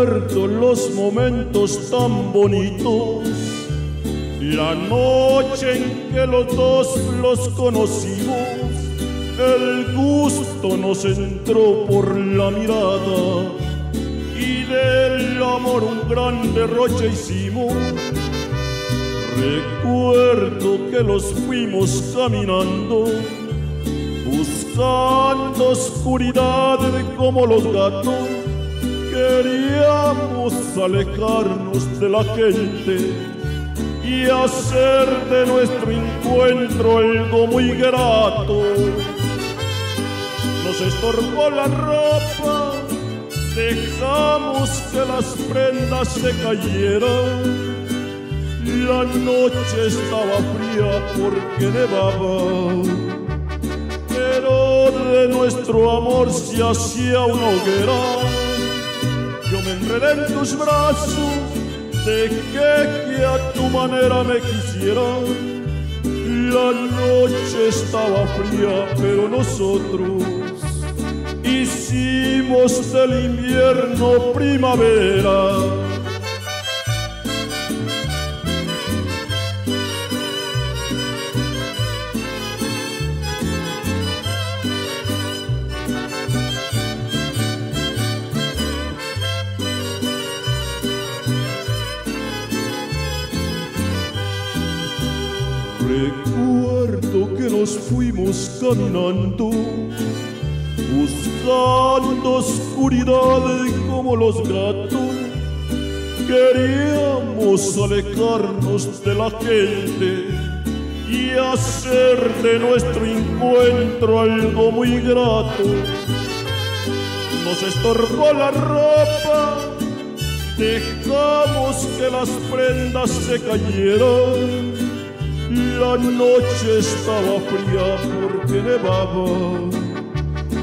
Recuerdo los momentos tan bonitos, la noche en que los dos los conocimos, el gusto nos entró por la mirada y del amor un gran derroche hicimos. Recuerdo que los fuimos caminando, buscando oscuridad como los gatos. Alejarnos de la gente y hacer de nuestro encuentro algo muy grato. Nos estorbó la ropa dejamos que las prendas se cayeran. La noche estaba fría porque nevaba, pero de nuestro amor se hacía una hoguera. En tus brazos, dejé que a tu manera me quisieran. La noche estaba fría, pero nosotros hicimos del invierno primavera. Recuerdo que nos fuimos caminando buscando oscuridad como los gatos. Queríamos alejarnos de la gente y hacer de nuestro encuentro algo muy grato. Nos estorbó la ropa, dejamos que las prendas se cayeran. La noche estaba fría porque nevaba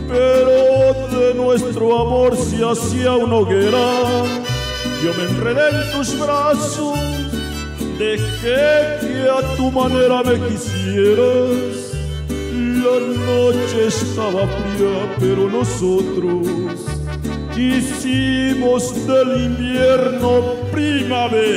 pero de nuestro amor se hacía una hoguera. Yo me enredé en tus brazos, dejé que a tu manera me quisieras. La noche estaba fría, pero nosotros hicimos del invierno primavera.